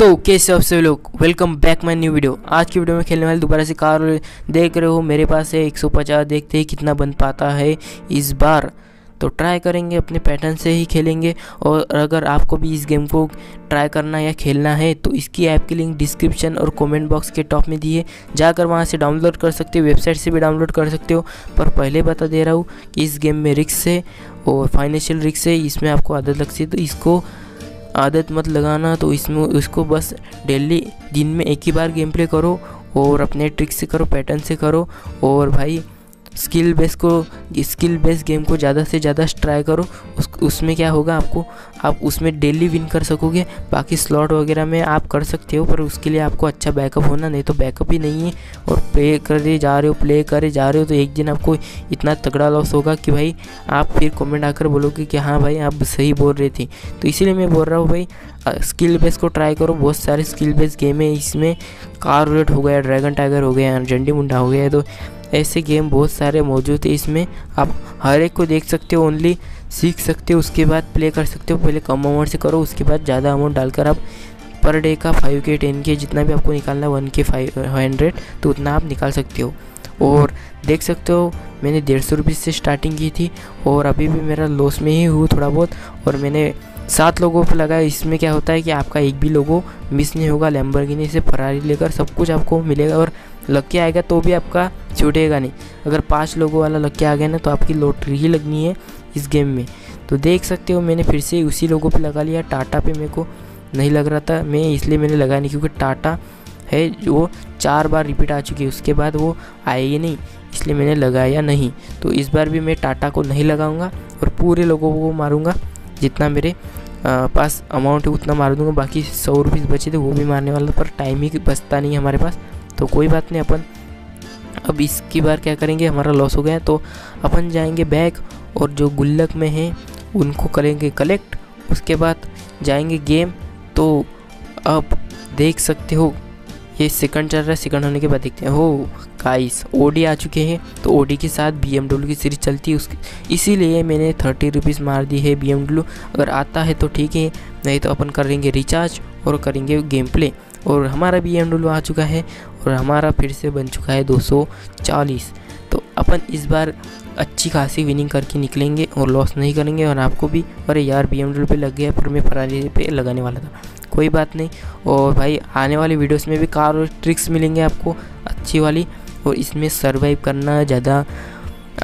तो कैसे आप सभी लोग? Welcome back my new video आज की वीडियो में खेलने वाले दोबारा से कार देख रहे हो। मेरे पास है 150 देखते हैं कितना बन पाता है इस बार। तो ट्राई करेंगे, अपने पैटर्न से ही खेलेंगे। और अगर आपको भी इस गेम को ट्राई करना या खेलना है तो इसकी ऐप की लिंक डिस्क्रिप्शन और कमेंट बॉक्स के टॉप में दी है। जाकर वहाँ से डाउनलोड कर सकते हो। वेबसाइट से भी डाउनलोड कर सकते हो। पर पहले बता दे रहा हूँ कि इस गेम में रिक्स है और फाइनेंशियल रिक्स है। इसमें आपको आदत लगती है तो इसको आदत मत लगाना तो इसमें उसको बस डेली दिन में एक ही बार गेम प्ले करो और अपने ट्रिक से करो पैटर्न से करो और भाई स्किल बेस को स्किल बेस गेम को ज़्यादा से ज़्यादा ट्राई करो। उस, उसमें क्या होगा आपको, आप उसमें डेली विन कर सकोगे। बाकी स्लॉट वगैरह में आप कर सकते हो, पर उसके लिए आपको अच्छा बैकअप होना, नहीं तो बैकअप ही नहीं है। और प्ले करे जा रहे हो प्ले करे जा रहे हो तो एक दिन आपको इतना तगड़ा लॉस होगा कि भाई, आप फिर कमेंट आकर बोलोगे कि हाँ भाई, आप सही बोल रहे थे। तो इसीलिए मैं बोल रहा हूँ भाई स्किल बेस को ट्राई करो। बहुत सारे स्किल बेस गेम है, इसमें कार रेट हो गया ड्रैगन टाइगर हो गया जंडी मुंडा हो गया तो ऐसे गेम बहुत सारे मौजूद है। इसमें आप हर एक को देख सकते हो ओनली सीख सकते हो, उसके बाद प्ले कर सकते हो। पहले कम अमाउंट से करो, उसके बाद ज़्यादा अमाउंट डालकर आप पर डे का फाइव के टेन के जितना भी आपको निकालना है वन के फाइव हंड्रेड तो उतना आप निकाल सकते हो। और देख सकते हो, मैंने डेढ़ सौ रुपये से स्टार्टिंग की थी, और अभी भी मेरा लॉस में ही हूँ थोड़ा बहुत, और मैंने सात लोगों पर लगाया इसमें क्या होता है कि आपका एक भी लोगो मिस नहीं होगा लैम्बरगिनी से फरारी लेकर सब कुछ आपको मिलेगा, और लक्की आएगा तो भी आपका छूटेगा नहीं। अगर पाँच लोगों वाला लक्की आ गया ना तो आपकी लॉटरी ही लगनी है इस गेम में। तो देख सकते हो, मैंने फिर से उसी लोगों पे लगा लिया। टाटा पे मेरे को नहीं लग रहा था, मैं इसलिए मैंने लगाया नहीं, क्योंकि टाटा है वो चार बार रिपीट आ चुकी है, उसके बाद वो आएगी नहीं, इसलिए मैंने लगाया नहीं। तो इस बार भी मैं टाटा को नहीं लगाऊँगा और पूरे लोगों को मारूँगा, जितना मेरे पास अमाउंट है उतना मार दूँगा, बाकी सौ रुपीज़ बचे थे, वो भी मारने वाला पर टाइम ही बचता नहीं हमारे पास। तो कोई बात नहीं, अपन अब इसकी बार क्या करेंगे, हमारा लॉस हो गया तो अपन जाएँगे बैक और जो गुल्लक में हैं, उनको करेंगे कलेक्ट उसके बाद जाएँगे गेम तो अब देख सकते हो, ये सेकंड चल रहा है सेकंड होने के बाद देखते हैं। हो गाइस ओडी आ चुके हैं तो ओडी के साथ बीएमडब्ल्यू की सीरीज़ चलती है, उसकी, इसीलिए मैंने थर्टी रुपीज़ मार दी है बी अगर आता है तो ठीक है, नहीं तो अपन करेंगे रिचार्ज और करेंगे गेम प्ले और हमारा बी आ चुका है और हमारा फिर से बन चुका है 240 तो अपन इस बार अच्छी खासी विनिंग करके निकलेंगे और लॉस नहीं करेंगे और आपको भी, अरे यार बी पे लग गया पर मैं फरारी पे लगाने वाला था। कोई बात नहीं। और भाई, आने वाली वीडियोस में भी कार और ट्रिक्स मिलेंगे आपको, अच्छी वाली। और इसमें सर्वाइव करना ज़्यादा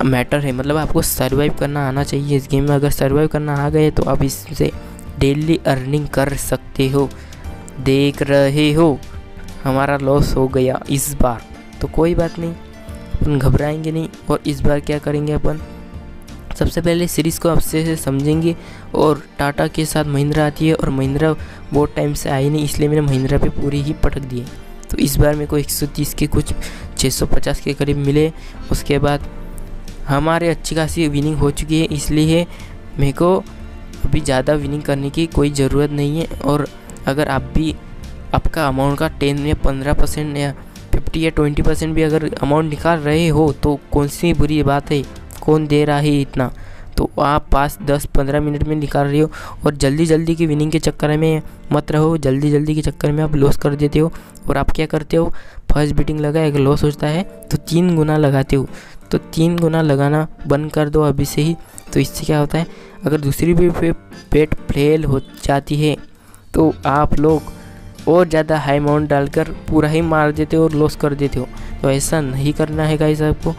मैटर है। मतलब आपको सर्वाइव करना आना चाहिए। इस गेम में अगर सर्वाइव करना आ गए तो आप इससे डेली अर्निंग कर सकते हो। देख रहे हो, हमारा लॉस हो गया इस बार। तो कोई बात नहीं, अपन घबराएँगे नहीं और इस बार क्या करेंगे अपन? सबसे पहले सीरीज़ को अच्छे से समझेंगे और टाटा के साथ महिंद्रा आती है और महिंद्रा बहुत टाइम से आई नहीं, इसलिए मैंने महिंद्रा पे पूरी ही पटक दिए तो इस बार मेरे को 130 के कुछ 650 के करीब मिले। उसके बाद हमारे अच्छी खासी विनिंग हो चुकी है, इसलिए मेरे को अभी ज़्यादा विनिंग करने की कोई ज़रूरत नहीं है और अगर आप भी आपका अमाउंट का टेन या पंद्रह परसेंट या फिफ्टी या ट्वेंटी परसेंट भी अगर अमाउंट निकाल रहे हो तो कौन सी बुरी बात है? कौन दे रहा है इतना? तो आप पास दस पंद्रह मिनट में निकाल रहे हो और जल्दी जल्दी की विनिंग के चक्कर में मत रहो। जल्दी जल्दी के चक्कर में आप लॉस कर देते हो। और आप क्या करते हो? फ़र्स्ट बीटिंग लगा अगर लॉस होता है तो तीन गुना लगाते हो। तो तीन गुना लगाना बंद कर दो अभी से ही। तो इससे क्या होता है? अगर दूसरी भी पेट फेल हो जाती है तो आप लोग और ज़्यादा हाई अमाउंट डालकर पूरा ही मार देते हो और लॉस कर देते हो। तो ऐसा नहीं करना है गाइस आपको।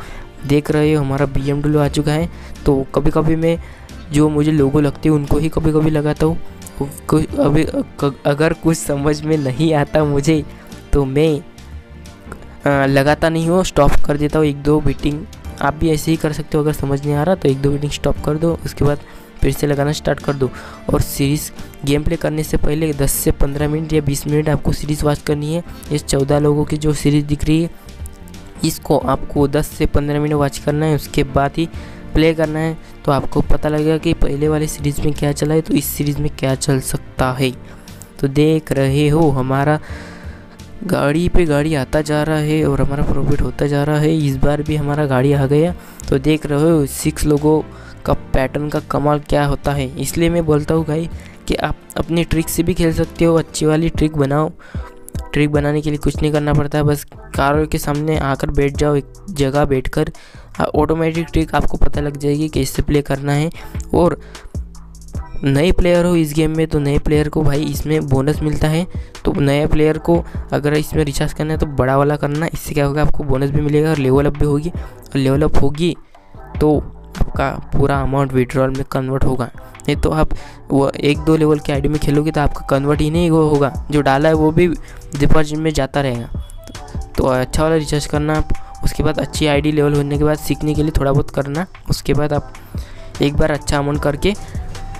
देख रहे हो हमारा बीएमडब्ल्यू आ चुका है। तो कभी कभी मैं जो मुझे लोगो लगते हैं उनको ही कभी कभी लगाता हूँ। अभी अगर कुछ समझ में नहीं आता मुझे तो मैं लगाता नहीं हूँ स्टॉप कर देता हूँ। एक दो बीटिंग आप भी ऐसे ही कर सकते हो। अगर समझ नहीं आ रहा तो एक दो बीटिंग स्टॉप कर दो। उसके बाद फिर से लगाना स्टार्ट कर दो। और सीरीज़ गेम प्ले करने से पहले 10 से 15 मिनट या 20 मिनट आपको सीरीज़ वॉच करनी है। इस 14 लोगों की जो सीरीज़ दिख रही है, इसको आपको 10 से 15 मिनट वॉच करना है। उसके बाद ही प्ले करना है। तो आपको पता लगेगा कि पहले वाले सीरीज़ में क्या चला है तो इस सीरीज़ में क्या चल सकता है। तो देख रहे हो, हमारा गाड़ी पे गाड़ी आता जा रहा है और हमारा प्रॉफिट होता जा रहा है। इस बार भी हमारा गाड़ी आ गया। तो देख रहे हो सिक्स लोगों का पैटर्न का कमाल क्या होता है? इसलिए मैं बोलता हूँ भाई कि आप अपनी ट्रिक से भी खेल सकते हो, अच्छी वाली ट्रिक बनाओ। ट्रिक बनाने के लिए कुछ नहीं करना पड़ता है बस कार के सामने आकर बैठ जाओ, एक जगह बैठ कर ऑटोमेटिक ट्रिक आपको पता लग जाएगी कैसे प्ले करना है। और नए प्लेयर हो इस गेम में तो नए प्लेयर को भाई इसमें बोनस मिलता है। तो नए प्लेयर को अगर इसमें रिचार्ज करना है तो बड़ा वाला करना, इससे क्या होगा, आपको बोनस भी मिलेगा और लेवल अप भी होगी। और लेवल अप होगी तो आपका पूरा अमाउंट विड्रॉल में कन्वर्ट होगा। नहीं तो आप वो एक दो लेवल के आईडी में खेलोगे तो आपका कन्वर्ट ही नहीं होगा। जो डाला है वो भी डिपॉजिट में जाता रहेगा। तो अच्छा वाला रिचार्ज करना आप, उसके बाद अच्छी आईडी लेवल होने के बाद सीखने के लिए थोड़ा बहुत करना। उसके बाद आप एक बार अच्छा अमाउंट करके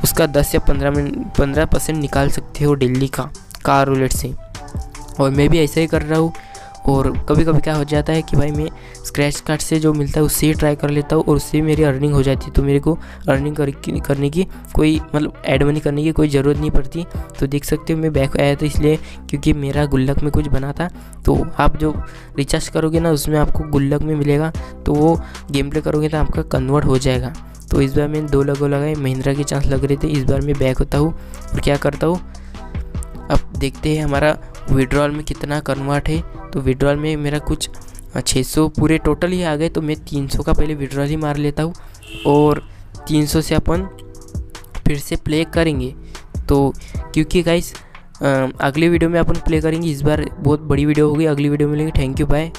उसका 10 या 15 मिनट पंद्रह परसेंट निकाल सकते हो डेली का, कार रूलेट से। और मैं भी ऐसा ही कर रहा हूँ। और कभी कभी क्या हो जाता है कि भाई मैं स्क्रैच कार्ड से जो मिलता है उससे ही ट्राई कर लेता हूँ और उससे मेरी अर्निंग हो जाती है। तो मेरे को अर्निंग कर, करने की कोई मतलब ऐड मनी करने की कोई ज़रूरत नहीं पड़ती। तो देख सकते हो मैं बैक आया था इसलिए क्योंकि मेरा गुल्लक में कुछ बना था। तो आप जो रिचार्ज करोगे ना उसमें आपको गुल्लक में मिलेगा। तो वो गेम प्ले करोगे तो आपका कन्वर्ट हो जाएगा। तो इस बार मैंने दो लगो लगाए महिंद्रा के चांस लग रहे थे। इस बार मैं बैक होता हूँ और क्या करता हूँ? अब देखते हैं हमारा विड्रॉल में कितना कन्वर्ट है। तो विड्रॉल में मेरा कुछ 600 पूरे टोटल ही आ गए तो मैं 300 का पहले विड्रॉल ही मार लेता हूँ। और 300 से अपन फिर से प्ले करेंगे। तो क्योंकि गाइस अगले वीडियो में अपन प्ले करेंगे, इस बार बहुत बड़ी वीडियो होगी, अगली वीडियो में मिलेंगे। Thank you bye